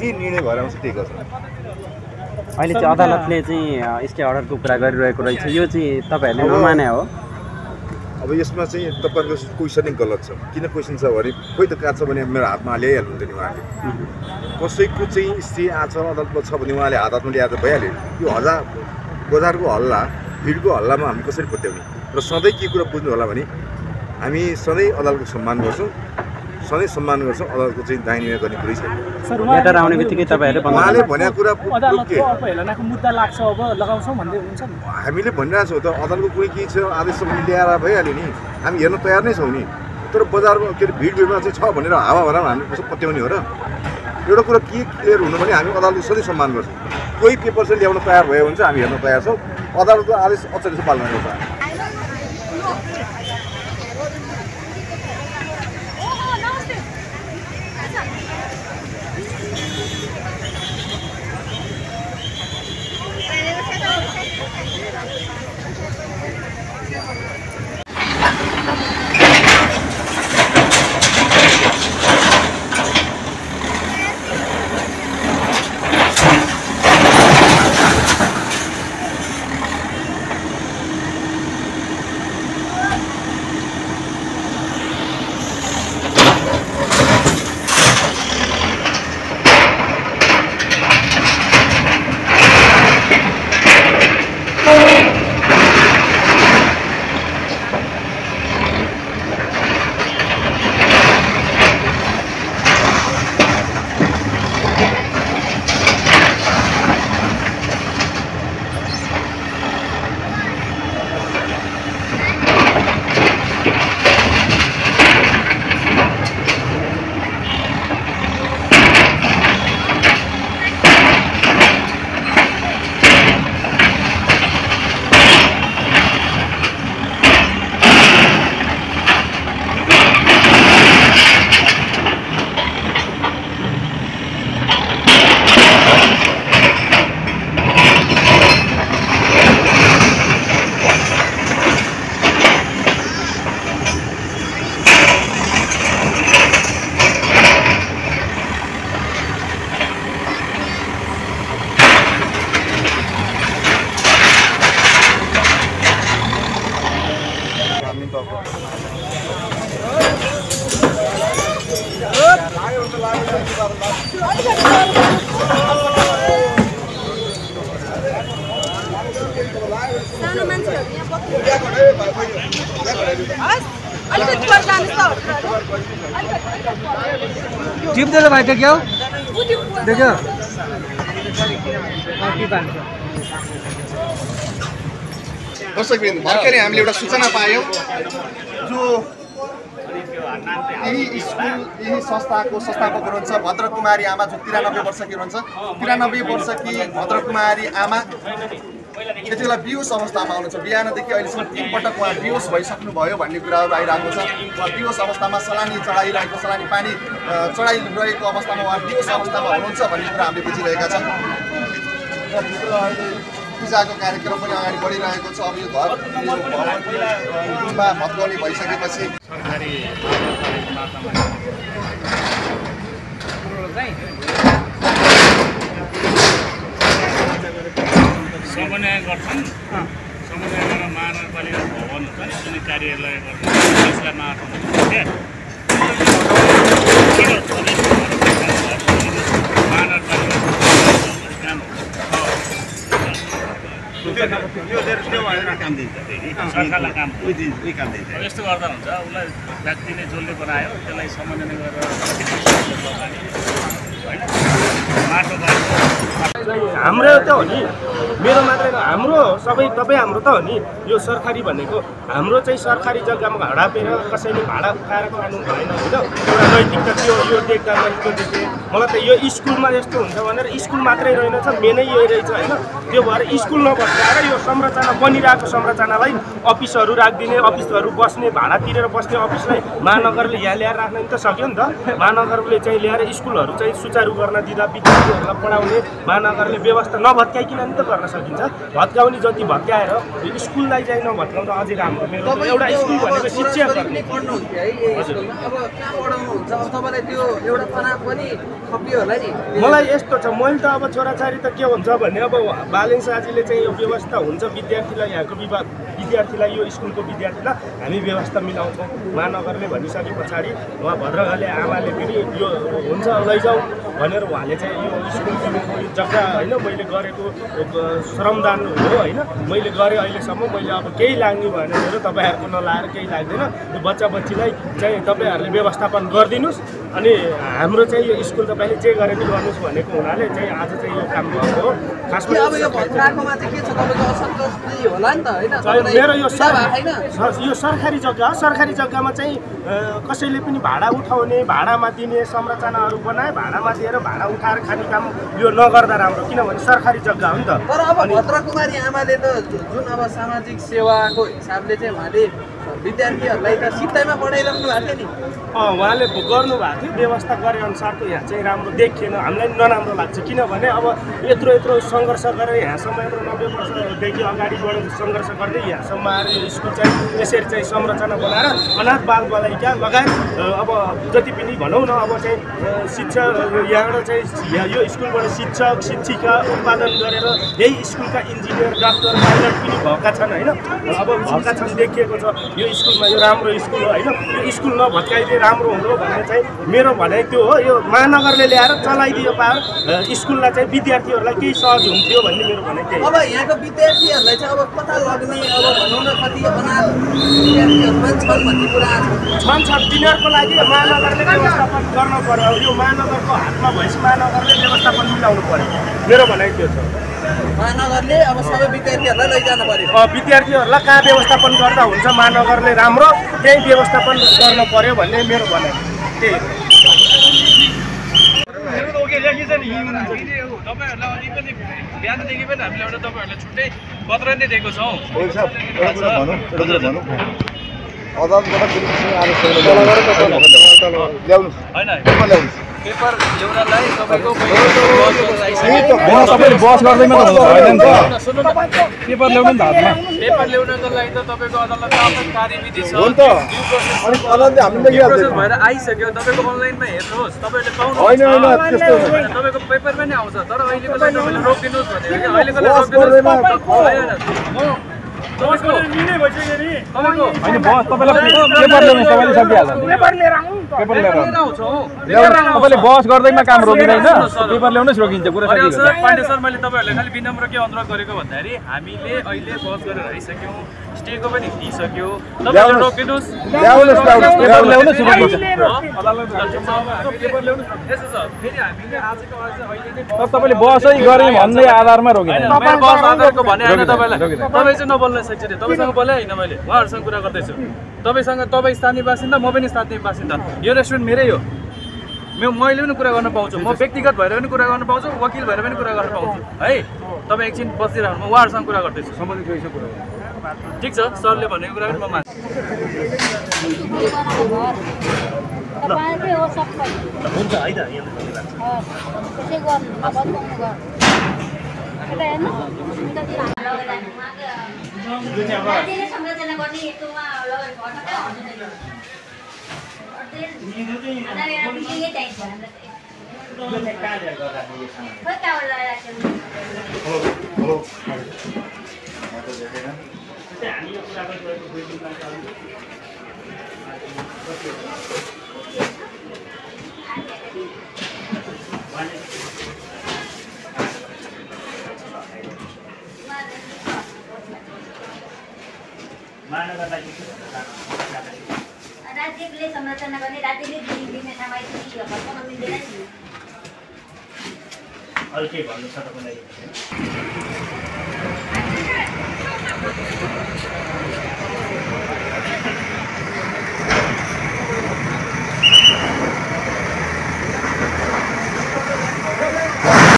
जे निर्णय भएर आउँछ त्यही गर्छ अहिले चाहिँ अदालतले चाहिँ स्टे अर्डरको कुरा गरिरहेको रहेछ। यो चाहिँ तपाईँहरूले नमाने हो। अब यसमा चाहिँ तपाईँहरूको क्वेसनिङ गलत छ। किन क्वेसन छ भने खोइ त कहाँ छ भने मेरो हातमा ल्याइहाल्नुहुन्छ नि उहाँले। कसैको चाहिँ स्टे आछ अदालतमा छ भने उहाँले हात हातमा ल्याएर भइहाल्यो। यो हजार बजारको हल्ला भिडको हल्लामा हामी कसरी पत्याउने र सधैँ के कुरा बुझ्नु होला भने हामी सधैँ अदालतको सम्मान गर्छौँ। सधैँ सम्मान गर्छौँ अदालतको चाहिँ दाहिने गर्ने कुरै छैन। लेटर आउने बित्तिकै तपाईँहरूले बन्द उहाँले भनेको कुरा मुद्दा लाग्छ अब लगाउँछौँ भन्दै हुनुहुन्छ नि। हामीले भनिरहेको छौँ त अदालतको कुनै के छ आदेश पनि ल्याएर भइहाल्यो नि। हामी हेर्न तयार नै छौँ नि। तर बजारमा के अरे भिड भिडमा चाहिँ छ भनेर हावा भएर हामी कसो पत्याउने हो र। एउटा कुरा के क्लियर हुनु भने हामी अदालतको सधैँ सम्मान गर्छौँ। कोही पेपर चाहिँ ल्याउन तयार भयो भने चाहिँ हामी हेर्न तयार छौँ। अदालतको आदेश अचेल चाहिँ पालना गर्छ। सानो मान्छेहरू यहाँ अलिकति पर जानुहोस् त टिप दे भाइ त्यो क्या हो? देख्यो? दर्शकवृन्द भर्खरै हामीले एउटा सूचना पायौँ। जो यही स्कुल यही संस्थाको संस्थापक हुनुहुन्छ भद्रकुमारी आमा जो तिरानब्बे वर्षकी हुनुहुन्छ। तिरानब्बे वर्षकी भद्रकुमारी आमा यति बेला बिहोस अवस्थामा आउनुहुन्छ बिहानदेखि अहिलेसम्म तिन पटक उहाँ बिहोस भइसक्नुभयो भन्ने कुराहरू आइरहेको छ। उहाँ बिहोस अवस्थामा सलानी चढाइरहेको सलानी पानी चढाइरहेको अवस्थामा उहाँ बिहोस अवस्थामा हुनुहुन्छ भन्ने कुरा हामीले बुझिरहेका छौँ। पूजाको कार्यक्रम पनि अगाडि बढिरहेको छ। अब यो घर यो भवन यो गुम्बा भत्काउने भइसकेपछि सरकारी समन्वय गर्छन्। समन्वय गरेर महानगरपालिका भवन हुन्छ नि कुनै कार्यालय गर्छन् त्यसलाई मार्फत यस्तो गर्दा हुन्छ उसलाई व्यक्तिले जसले बनायो त्यसलाई समन्वय गरेर होइन माटो बाटो हाम्रो त हो नि। मेरो मात्रै हाम्रो सबै तपाईँ हाम्रो त हो नि। यो सरकारी भनेको हाम्रो चाहिँ सरकारी जग्गामा हडापेर कसैले भाडा उठाएर खानु भएन होइन? एउटा नैतिकता त्यो यो देख्दा मैले देखेँ मलाई त यो स्कुलमा यस्तो हुन्छ भनेर स्कुल मात्रै रहेनछ मेनै यही रहेछ होइन? त्यो भएर स्कुल नबस्दाएर यो संरचना बनिरहेको संरचनालाई अफिसहरू राखिदिने अफिसहरू बस्ने भाडा तिरेर बस्ने अफिसलाई महानगरले यहाँ ल्याएर राख्न नि त सक्यो नि त। महानगरले चाहिँ ल्याएर स्कुलहरू चाहिँ सुचारू गर्न दिँदा विद्यार्थीहरूलाई पढाउने महानगरले व्यवस्था नभत्काइकन नि त गर्न सकिन्छ। भत्काउने जति भत्काएर स्कुललाई चाहिँ नभत्काउँदा अझै राम्रो। मेरो एउटा स्कुल भनेको शिक्षा मलाई यस्तो छ मैले त अब छोराछोरी त के हुन्छ भने अब बालेन साजीले चाहिँ यो व्यवस्था हुन्छ विद्यार्थीलाई यहाँको विभाग विद्यार्थीलाई यो स्कुलको विद्यार्थीलाई हामी व्यवस्था मिलाउँछौँ। महानगरले भनिसके पछाडि उहाँ भद्रकाले आमाले पनि यो हुन्छ लैजाउँ भनेर उहाँले चाहिँ यो स्कुल जग्गा होइन मैले गरेको श्रमदान हो होइन। मैले गरेँ अहिलेसम्म मैले अब केही लाग्ने भएन मेरो तपाईँहरूको नलाएर केही लाग्दैन। बच्चा बच्चीलाई चाहिँ तपाईँहरूले व्यवस्थापन गरिदिनुहोस्। अनि हाम्रो चाहिँ यो स्कुल तपाईँले जे गरे नि गर्नुहोस् भनेको हुनाले चाहिँ आज चाहिँ यो काम भएको हो। खासमा यो अब यो भत्काएकोमा चाहिँ के छ? तपाईँको असन्तुष्टि होला नि त होइन? चाहिँ तपाईँलाई मेरो यो यो सरकारी जग्गा हो। सरकारी जग्गामा चाहिँ कसैले पनि भाडा उठाउने भाडामा दिने संरचनाहरू बनाए भाडामा दिएर भाडा उठाएर खाने काम यो नगर्दा राम्रो। किनभने सरकारी जग्गा हो नि त। तर अब भद्रकुमारी आमाले त जुन अब सामाजिक सेवाको हिसाबले चाहिँ उहाँले विद्यार्थीहरूलाई त सित्तैमा पढाइराख्नु भएको थियो नि। उहाँले गर्नुभएको थियो व्यवस्था गरे अनुसारको यहाँ चाहिँ राम्रो देखिएन। हामीलाई नराम्रो लाग्छ किनभने अब यत्रो यत्रो सङ्घर्ष गरेर यहाँसम्म यत्रो नब्बे वर्षदेखि अगाडि बढेर सङ्घर्ष गर्दै यहाँसम्म आएर स्कुल चाहिँ यसरी चाहिँ संरचना बनाएर अनाथ बाल बालिका लगायत अब जति पनि भनौँ न अब चाहिँ शिक्षा यहाँबाट चाहिँ यो स्कुलबाट शिक्षक शिक्षिका उत्पादन गरेर यही स्कुलका इन्जिनियर डाक्टर पाइलट पनि भएका छन् होइन? अब भएका छन् देखिएको छ यो स्कुलमा यो राम्रो स्कुल हो होइन? यो स्कुल नभत्काइदिए राम्रो हुँदो भन्ने चाहिँ मेरो भनाइ त्यो हो। यो महानगरले ल्याएर चलाइदियो पार स्कुललाई चाहिँ विद्यार्थीहरूलाई केही सहज हुन्थ्यो भन्ने मेरो भनाइ त्यही। अब यहाँको विद्यार्थीहरूलाई चाहिँ अब कता लग्ने अब भनौँ न कति अनाथ छन् भन्ने कुरा छन् छन्। तिनीहरूको लागि महानगरले व्यवस्थापन गर्नु पर्यो। यो महानगरको हातमा भएपछि महानगरले व्यवस्थापन मिलाउनु पर्यो। मेरो भनाइ त्यो छ। महानगरले अब सबै विद्यार्थीहरूलाई लैजानु पर्यो। विद्यार्थीहरूलाई कहाँ व्यवस्थापन गर्दा हुन्छ? महानगरले राम्रो त्यही व्यवस्थापन गर्नु पर्यो भन्ने मेरो भनाइ। त्यही हो। तपाईँहरूलाई अलिकति बिहानदेखि पनि हामीले एउटा तपाईँहरूलाई छुट्टै पत्र नै दिएको छौँ होइन पेपर ल्याउनलाई तपाईँको बस गर्दैमा त नि त? पेपर ल्याउनु नि त हातमा। पेपर ल्याउनको लागि त तपाईँको अदालतमा आफ्नो कार्यविधि छ। हो त। भएर आइसक्यो। तपाईँको अनलाइनमा हेर्नुहोस्। तपाईँले पाउनु होइन होइन तपाईँको पेपर पनि आउँछ। तर अहिलेको लागि तपाईँले रोकिदिनुहोस् भनेर अहिलेको लागि। तपाईँको तपाईँको होइन बस तपाईँलाई पेपर ल्याउनु तपाईँले सकिहाल्छ। पेपर लिएर पेपर ल्याउनु तपाईँले बस गर्दैमा काम रोकिँदैन पेपर ल्याउनै रोकिन्छ कुरा पाण्डे सर मैले तपाईँहरूलाई खालि विनम्र के अनुरोध गरेको भन्दाखेरि हामीले अहिले बस गरेर आइसक्यौँ। स्टेको पनि दिइसक्यो। ल्याउनुहोस्। ल्याउनुहोस् पेपर ल्याउनुहोस् रोकिन्छ पेपर ल्याउनु यसो छ फेरि हामीले आजको आज अहिले नै तर तपाईँले बसै गरेँ भन्ने आधारमा मेरो बस आधारको भने होइन तपाईँलाई। तपाईँ चाहिँ नबोल्न सक्छ तपाईँसँग बोले होइन मैले। उहाँहरूसँग कुरा गर्दैछु। तपाईँसँग तपाईँ स्थानीय बासिन्दा म पनि स्थानीय बासिन्दा। यो रेस्टुरेन्ट मेरै हो। म मैले पनि कुरा गर्न पाउँछु। म व्यक्तिगत भएर पनि कुरा गर्न पाउँछु वकिल भएर पनि कुरा गर्न पाउँछु। है तपाईँ एकछिन बसिरहनु म उहाँहरूसँग कुरा गर्दैछु। ठिक छ सरले भनेको कुरा पनि म मान्छु। हुन्छ है त संरचना गर्ने यस्तोमा लगेर घट्न कहाँ हुन्छ यही चाहिन्छ हामीलाई खै कहाँबाट लगाइराख्छ संरचना गर्ने राज्यले दिने ठाउँमा यसरी फर्काउन मिल्दैन नि। अरू केही भन्नु छ तपाईँलाई?